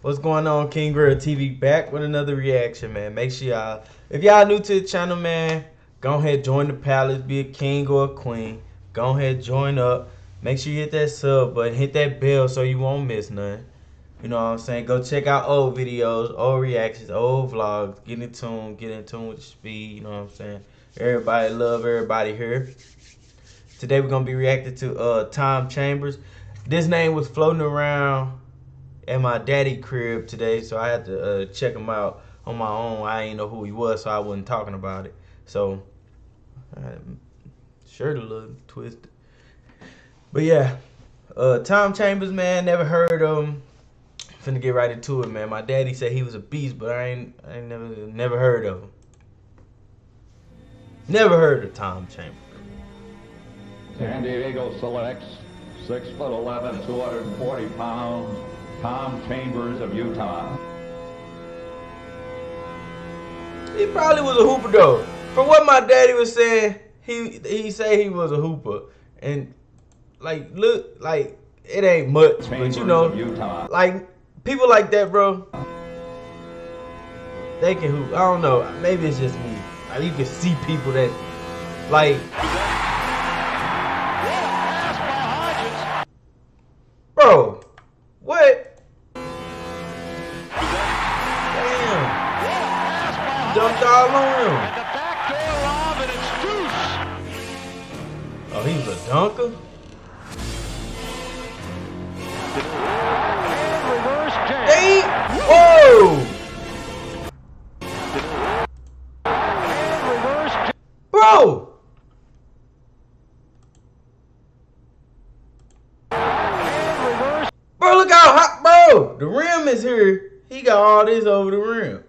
What's going on, King Grill TV? Back with another reaction, man. Make sure y'all, if y'all new to the channel, man, go ahead join the palace, be a king or a queen. Go ahead join up. Make sure you hit that sub button, hit that bell so you won't miss nothing. You know what I'm saying? Go check out old videos, old reactions, old vlogs. Get in tune, get in tune with the speed. You know what I'm saying? Everybody love everybody here. Today we're gonna be reacting to uh Tom Chambers. This name was floating around at my daddy crib today, so I had to uh, check him out on my own. I didn't know who he was, so I wasn't talking about it. So, shirt a little twisted. But yeah, uh, Tom Chambers, man, never heard of him. Finna get right into it, man. My daddy said he was a beast, but I ain't, I ain't never, never heard of him. Never heard of Tom Chambers. San Diego selects 6 foot 11, 240 pounds, Tom Chambers of Utah. He probably was a hooper though. From what my daddy was saying, he he say he was a hooper, and like look like it ain't much, Chambers but you know, Utah. like people like that, bro. They can hoop. I don't know. Maybe it's just me. Like, you can see people that like. On him. The backdoor lob and it's deuce. Oh, he's a dunker? And reverse jam. Hey! Whoa! And reverse jam. Bro! Bro, look how hot, bro! The rim is here. He got all this over the rim.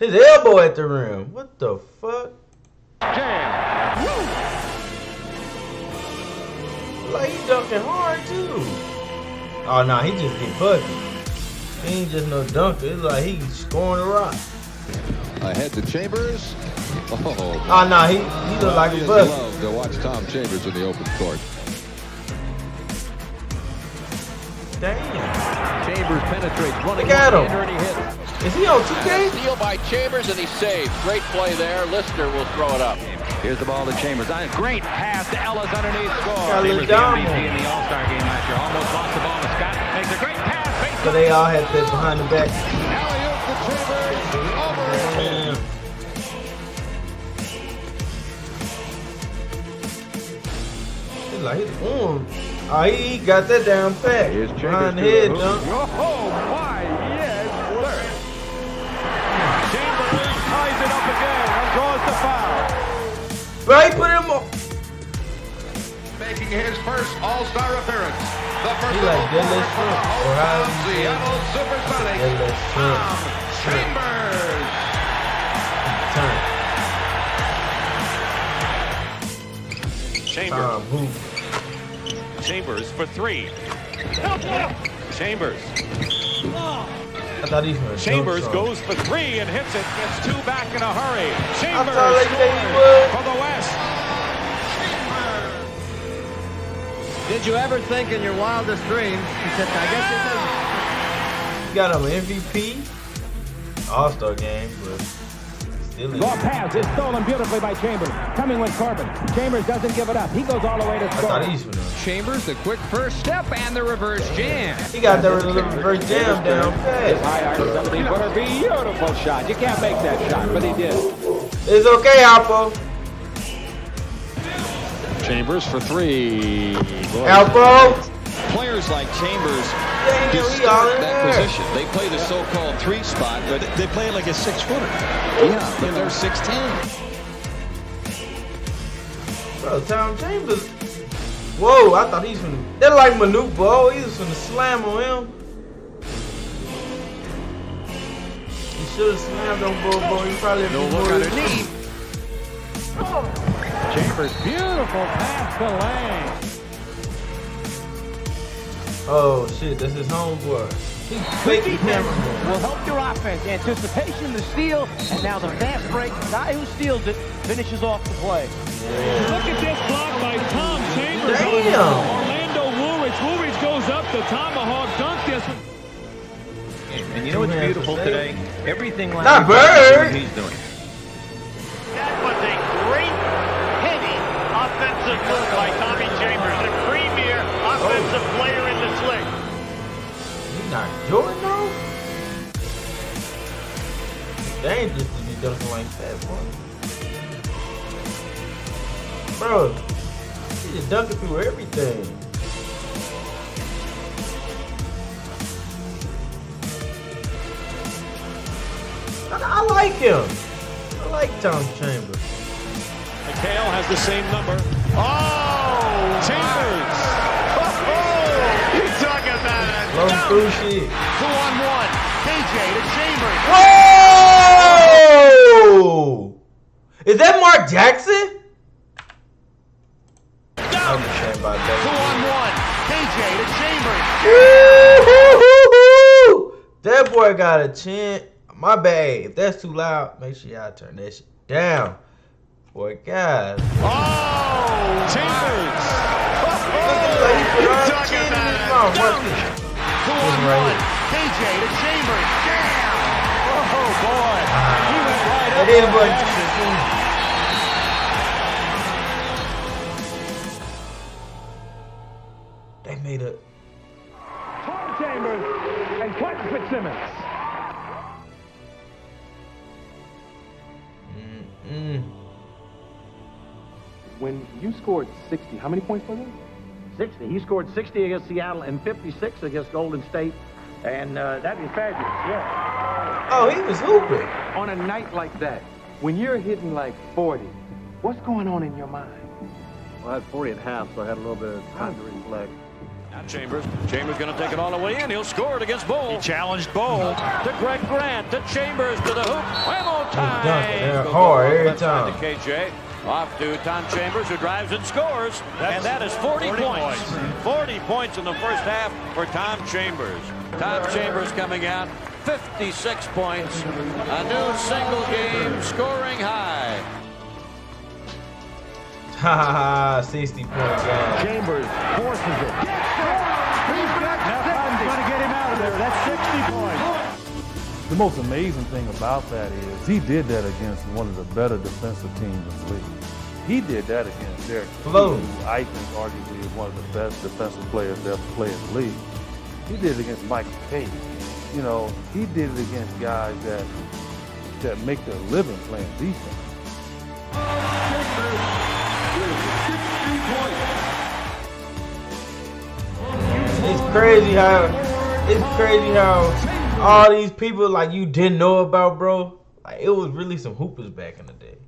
His elbow at the rim. What the fuck? Jam. Like, he dunking hard, too. Oh, nah, he just get bucket. He ain't just no dunker. It's like he scoring a rock. Ahead to Chambers. Oh, Oh, nah, he, he look like a I'd bucket. love to watch Tom Chambers in the open court. Damn. Chambers penetrates, running Look at him. Is he on 2K? Steal by Chambers and he saved. Great play there. Lister will throw it up. Here's the ball to Chambers. Great pass to Ellis underneath score. Got Chambers, the MVP in the All-Star game last year. Almost lost the ball to Scott. Makes a great pass. Face So they all had that behind the back. Alley-oop to Chambers. Over. Damn. It's like his arm. Oh, he got that down pat. Here's Behind the Chambers head, to the dunk. hoop. Oh, my, Bro, he put him on. making his first All-Star appearance. The first He like of all deadlift for the or how hometown you? Seattle Supersonics, Tom Chambers. Turn. Chambers. Tom Hoop. Chambers for three. Chambers. Oh. I thought he was Chambers dunk goes for three and hits it. Gets two back in a hurry. Chambers thought they said he scores would. for the West. Did you ever think in your wildest dreams? He said, I guess it doesn't. He got him MVP. All Star game, but still. Long pass is stolen beautifully by Chambers. Coming with Corbin. Chambers doesn't give it up. He goes all the way to I score. thought he's gonna. Chambers, the quick first step and the reverse jam. He got that reverse jam down His pat. high arc 17 footer. Beautiful shot. You can't make that shot, but he did. It's okay, Alpo. Chambers for three. Boy, Alpo. Players like Chambers Damn, he all distort in that position. They play the so-called three spot, but they play it like a six footer. Yeah, but they're six ten. Bro, Tom Chambers. Whoa, I thought he's finna. They're like Manute Bol. He was finna slam on him. He should have slammed on Bull Ball. He probably No had look more- underneath. Chambers, beautiful pass to Lang. Oh shit, that's his homeboy. He faked the camera. Will help your offense. Anticipation, the steal, and now the fast break. The guy who steals it finishes off the play. Look at this block by Tom Chambers. Damn. Orlando Woolridge. Woolridge goes up the tomahawk dunk this one. And you know what's beautiful today? Everything like Not Bird. he's doing. Dangerous to be dunking like that, boy. Bro, he's just dunking through everything. I, I like him. I like Tom Chambers. McHale has the same number. Oh, Chambers. Oh, oh, you talk about it. Low through shit. Two on one. KJ to Chambers. Whoa! Is that Mark Jackson? I understand about Two on one. KJ to Chambers. That boy got a chin. My bad. If that's too loud, make sure y'all turn that shit down. Boy, God. Oh, Chambers. Put all the talking about it. Two on one. KJ to Chambers. Jam. Boy. He went right up is on what. that. They made a. Tom Chambers and Cotton Fitzsimmons. Mm. When you scored 60, how many points was it? 60. He scored 60 against Seattle and 56 against Golden State. And uh, that is fabulous, yeah. Oh, he was hooping. On a night like that, when you're hitting like 40, what's going on in your mind? Well, I had 40 and a half, so I had a little bit of time to reflect. Now Chambers. Chambers going to take it all the way in. He'll score it against Bol. He challenged Bol. To Greg Grant. To Chambers. To the hoop. Whammo time. dunking. They're Goes hard every time. To KJ. Off to Tom Chambers, who drives and scores. and that is 40, 40 points. points. 40 points in the first half for Tom Chambers. Tom Chambers coming out. 56 points. A new single game scoring high. Ha ha ha. 60 point game. Chambers forces it. Now time's going to get him out of there. That's 60 points. The most amazing thing about that is he did that against one of the better defensive teams in the league. He did that against Derek Flo. who I think arguably is one of the best defensive players to ever play in the league. He did it against Michael Cage. You know, he did it against guys that that make their living playing defense. It's crazy how it's crazy how all these people like you didn't know about, bro. Like it was really some hoopers back in the day.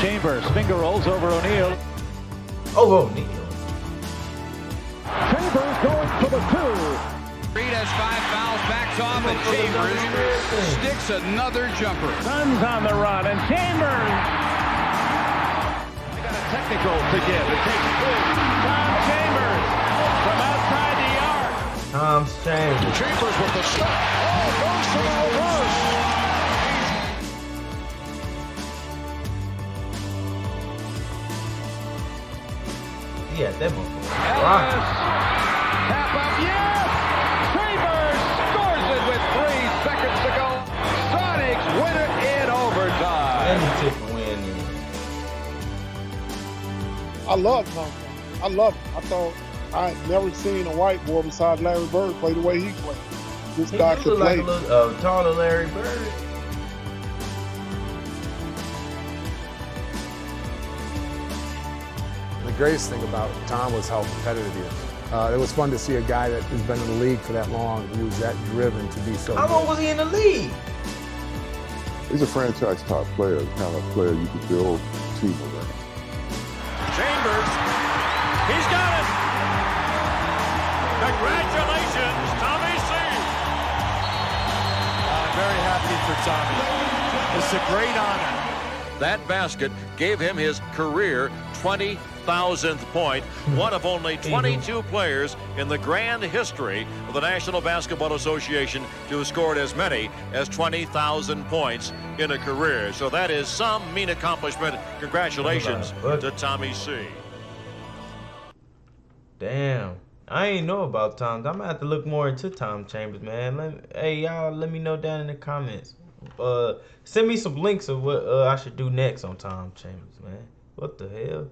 Chambers finger rolls over O'Neal. Oh, O'Neal. Chambers going for the two. Reed has five fouls, backs off, and Chambers sticks another jumper. Suns on the run, and Chambers. They got a technical to give. It takes two. Tom Chambers from outside the arc. Tom Chambers. Chambers with the shot. Oh, goes to the reverse. Yeah, that motherfucker. Ellis. Tap up, yes! Chambers scores it with three seconds to go. Sonics win it in overtime. And he took the win. I love Tom. Chambers. I love him. I thought I had never seen a white boy besides Larry Bird play the way he played. This He guy could look like a little uh, taller Larry Bird. Greatest thing about Tom was how competitive he is. Uh, it was fun to see a guy that has been in the league for that long who was that driven to be so How good. long was he in the league? He's a franchise top player, the kind of player you could build a team around. Chambers. He's got it. Congratulations, Tommy C. I'm very happy for Tommy. It's a great honor. That basket gave him his career 20,000th point, one of only 22 players in the grand history of the National Basketball Association to have scored as many as 20,000 points in a career. So that is some mean accomplishment. Congratulations to Tommy C. Damn. I ain't know about Tom. I'm gonna have to look more into Tom Chambers, man. Let, hey, y'all, let me know down in the comments. Uh, send me some links of what uh, I should do next on Tom Chambers, man. What the hell?